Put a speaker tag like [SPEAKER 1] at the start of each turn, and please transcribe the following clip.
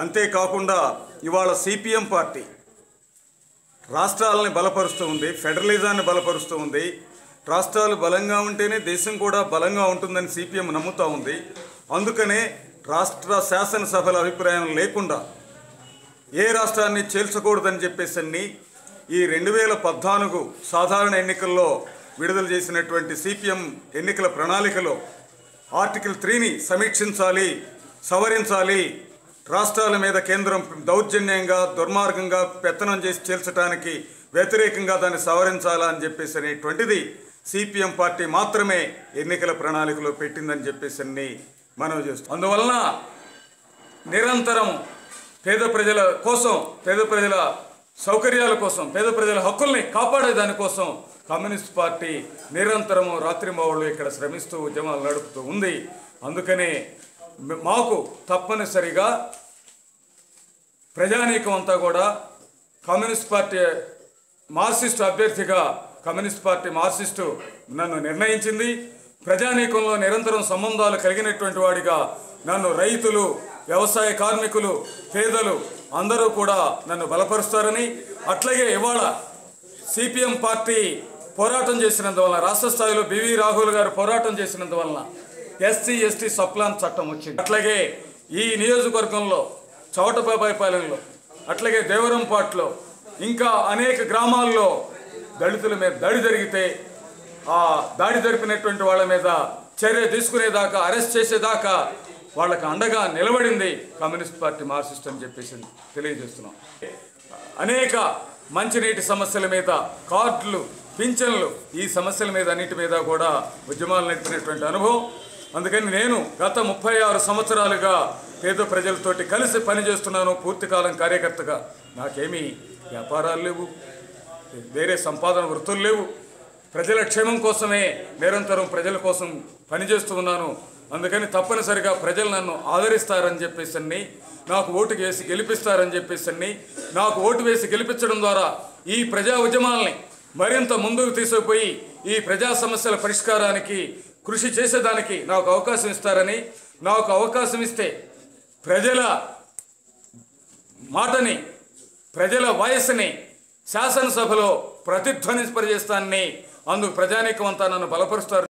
[SPEAKER 1] అంతేకాకుండా ఇవాళ CPM party రాష్ట్రాలని బలపరుస్తూ ఉంది ఫెడరలిజాన్ని బలపరుస్తూ ఉంది. రాష్ట్రాలు బలంగా ఉంటేనే దేశం కూడా బలంగా ఉంటుందని సిపిఎం నమ్ముతూ ఉంది. అందుకనే రాష్ట్ర శాసనసభల అభిప్రాయం లేకుండా ఏ రాష్ట్రాన్ని చేల్చకూడదని చెప్పేసి ఈ రెండు వేల పద్నాలుగు సాధారణ ఎన్నికల్లో విడుదల చేసినటువంటి సిపిఎం ఎన్నికల ప్రణాళికలో ఆర్టికల్ త్రీని సమీక్షించాలి సవరించాలి రాష్ట్రాల మీద కేంద్రం దౌర్జన్యంగా దుర్మార్గంగా పెత్తనం చేసి చేల్చడానికి వ్యతిరేకంగా దాన్ని సవరించాలా అని చెప్పేసి అనేటువంటిది సిపిఎం పార్టీ మాత్రమే ఎన్నికల ప్రణాళికలో పెట్టిందని చెప్పేసి మనం చేస్తాం అందువలన నిరంతరం పేద ప్రజల కోసం పేద ప్రజల సౌకర్యాల కోసం పేద ప్రజల హక్కుల్ని కాపాడే దానికోసం కమ్యూనిస్ట్ పార్టీ నిరంతరము రాత్రింబవళ్ళు ఇక్కడ శ్రమిస్తూ ఉద్యమాలు నడుపుతూ ఉంది. అందుకనే మాకు తప్పనిసరిగా ప్రజానీకం అంతా కూడా కమ్యూనిస్ట్ పార్టీ మార్క్సిస్టు అభ్యర్థిగా కమ్యూనిస్ట్ పార్టీ మార్క్సిస్టు నన్ను నిర్ణయించింది. ప్రజానీకంలో నిరంతరం సంబంధాలు కలిగినటువంటి వాడిగా నన్ను రైతులు వ్యవసాయ కార్మికులు పేదలు అందరూ కూడా నన్ను బలపరుస్తారని అట్లాగే ఇవాళ సిపిఎం పార్టీ పోరాటం చేసినందువలన రాష్ట్ర స్థాయిలో బివి రాహుల్ గారు పోరాటం చేసినందువలన ఎస్సీ ఎస్టీ సప్లాన్ చట్టం వచ్చింది. అట్లాగే ఈ నియోజకవర్గంలో చౌటబాబాయిపాలెంలో అట్లాగే దేవరంపాట్లో ఇంకా అనేక గ్రామాల్లో దళితుల మీద దాడి జరిగితే ఆ దాడి జరిపినటువంటి వాళ్ళ మీద చర్య తీసుకునేదాకా అరెస్ట్ చేసేదాకా వాళ్ళకి అండగా నిలబడింది కమ్యూనిస్ట్ పార్టీ మార్క్సిస్ట్ అని చెప్పేసి తెలియజేస్తున్నాం. అనేక మంచినీటి సమస్యల మీద కార్డులు పింఛన్లు ఈ సమస్యల మీద అన్నిటి మీద కూడా ఉద్యమాలు నడిపినటువంటి అనుభవం. అందుకని నేను గత ముప్పై ఆరు సంవత్సరాలుగా పేద ప్రజలతోటి కలిసి పనిచేస్తున్నాను పూర్తికాలం కార్యకర్తగా. నాకేమీ వ్యాపారాలు లేవు వేరే సంపాదన వృత్తులు లేవు. ప్రజల క్షేమం కోసమే నిరంతరం ప్రజల కోసం పనిచేస్తూ ఉన్నాను. అందుకని తప్పనిసరిగా ప్రజలు నన్ను ఆదరిస్తారని చెప్పేసి నాకు ఓటు వేసి గెలిపిస్తారని చెప్పేసి నాకు ఓటు వేసి గెలిపించడం ద్వారా ఈ ప్రజా ఉద్యమాల్ని మరింత ముందుకు తీసుకుపోయి ఈ ప్రజా సమస్యల పరిష్కారానికి కృషి చేసేదానికి నాకు అవకాశం ఇస్తారని నాకు అవకాశం ఇస్తే ప్రజల మాటని ప్రజల వయస్సుని శాసనసభలో ప్రతిధ్వనింపజేస్తానని అందుకు ప్రజానీకం అంతా నన్ను బలపరుస్తారు.